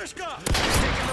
よですか？